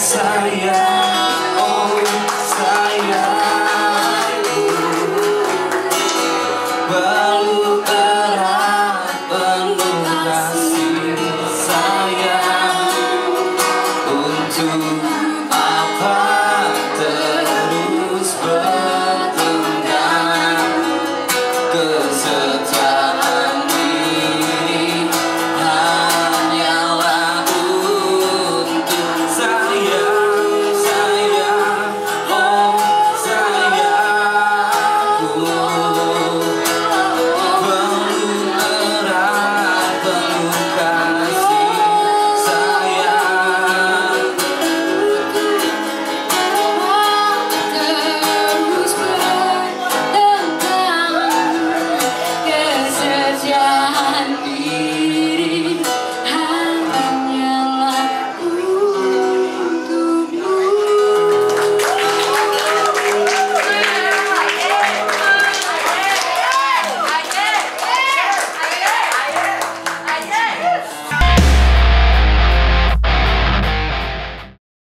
Messiah.